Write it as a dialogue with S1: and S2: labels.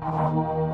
S1: Música